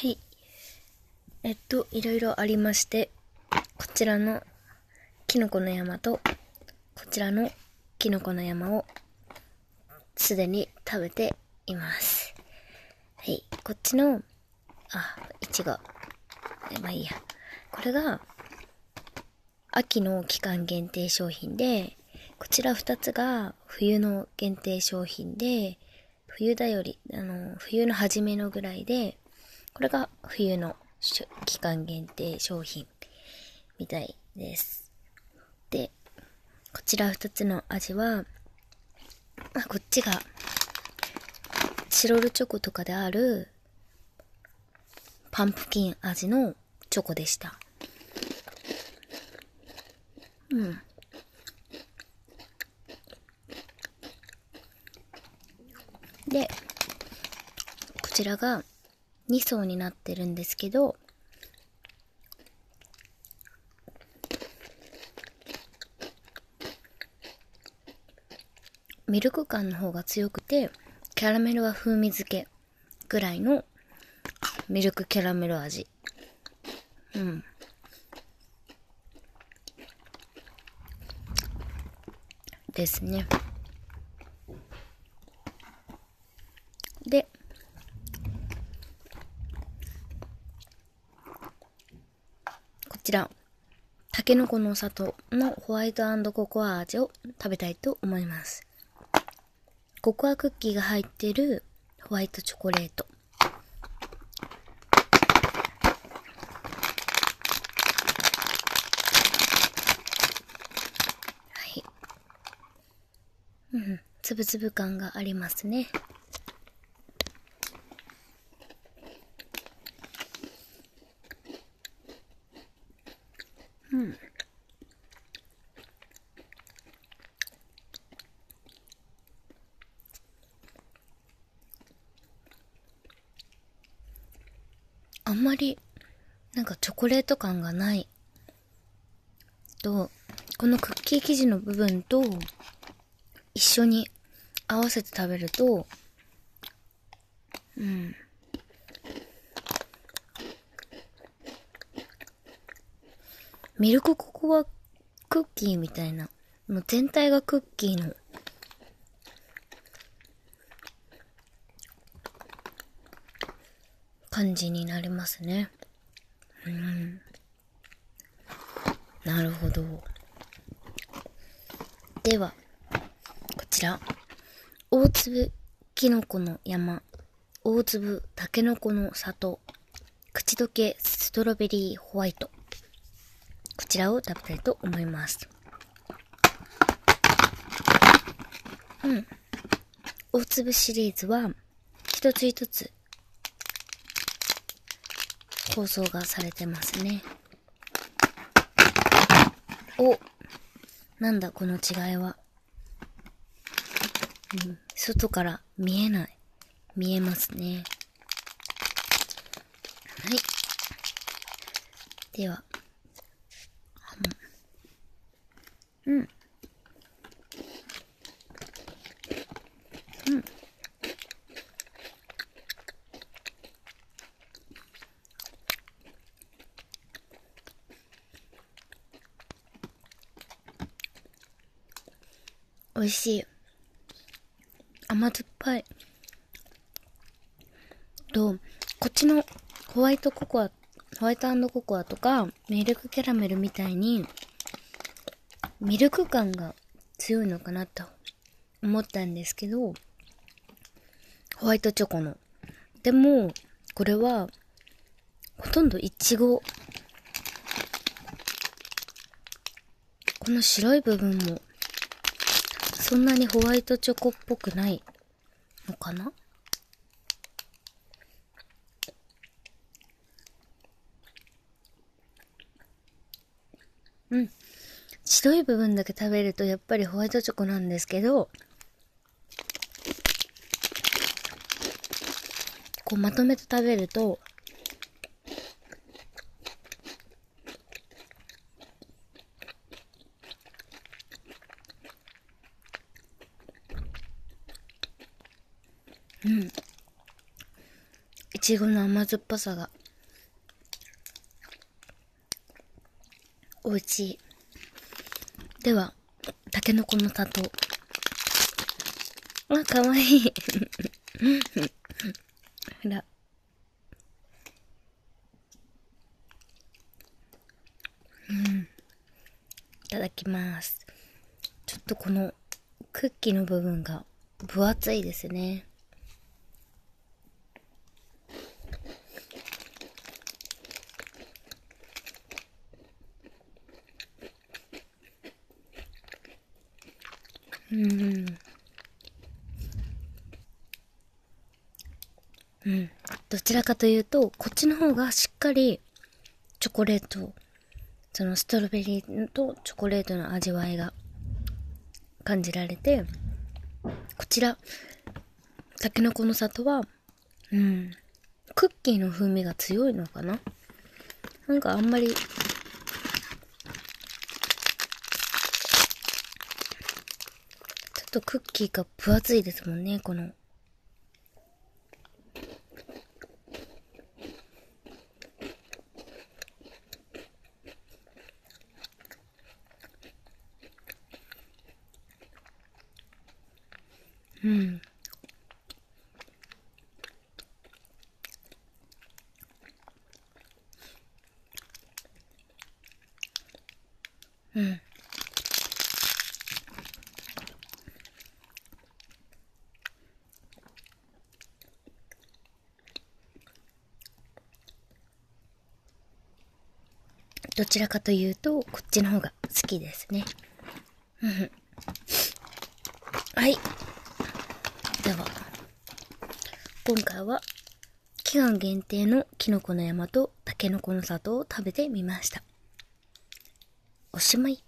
はい。えっと、いろいろありまして、こちらのキノコの山と、こちらのキノコの山を、すでに食べています。はい。こっちの、あ、いちご。まあいいや。これが、秋の期間限定商品で、こちら二つが冬の限定商品で、冬だより、あの、冬の初めのぐらいで、これが冬の期間限定商品みたいです。で、こちら二つの味は、あ、こっちが、チロルチョコとかである、パンプキン味のチョコでした。うん。で、こちらが2層になってるんですけど、ミルク感の方が強くて、キャラメルは風味付けぐらいのミルクキャラメル味。うん。ですね。で、こちら、タケノコの里のホワイトココア味を食べたいと思います。ココアクッキーが入ってるホワイトチョコレート。はい。うん、つぶつぶ感がありますね。うん。あんまり、なんかチョコレート感がない。と、このクッキー生地の部分と、一緒に合わせて食べると、うん。ミルクココアクッキーみたいな、もう全体がクッキーの、感じになりますね。うん。なるほど。では、こちら。大粒キノコの山。大粒タケノコの里。口どけストロベリーホワイト。こちらを食べたいと思います。うん。大粒シリーズは、一つ一つ放送がされてますね。おなんだこの違いは。うん、外から見えない。見えますね。はい。では。うん。うん。美味しい。甘酸っぱい。と、こっちのホワイトココア、ホワイトココアとか、ミルクキャラメルみたいに、ミルク感が強いのかなと思ったんですけど、ホワイトチョコの。でも、これは、ほとんどイチゴ。この白い部分も、そんなにホワイトチョコっぽくないのかな？うん。白い部分だけ食べるとやっぱりホワイトチョコなんですけど、こうまとめて食べると、うんいちごの甘酸っぱさが、美味しい。では、たけのこの里。あ、かわいい。ほら。うん。いただきます。ちょっとこのクッキーの部分が分厚いですね。うん。うん。どちらかというと、こっちの方がしっかりチョコレート、そのストロベリーとチョコレートの味わいが感じられて、こちら、たけのこの里は、うん、クッキーの風味が強いのかな？なんかあんまり、ちょっとクッキーが分厚いですもんね、この。うん。うん。どちらかというと、こっちの方が好きですね。うん。はい。では、今回は期間限定のキノコの山とタケノコの里を食べてみました。おしまい。